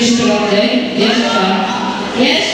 Jeszcze. Jeszcze, puśćcie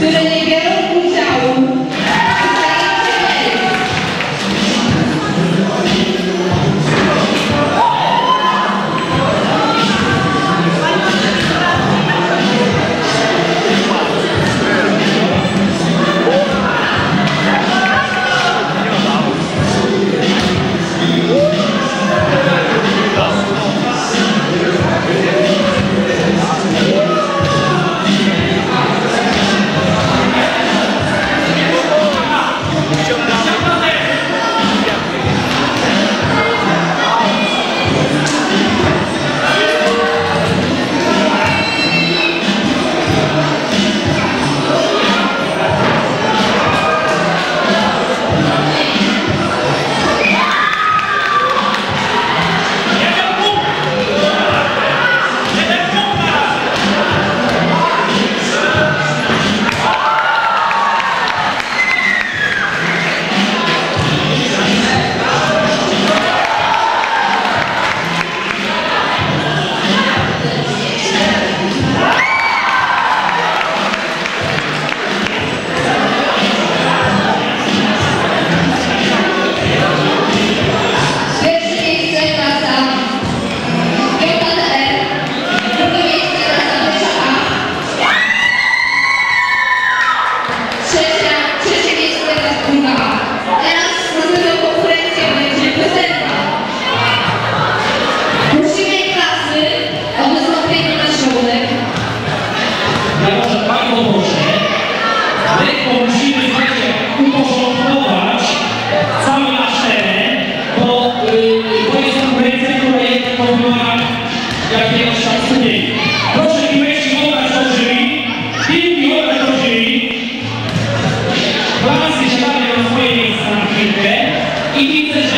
그러니 i widzę,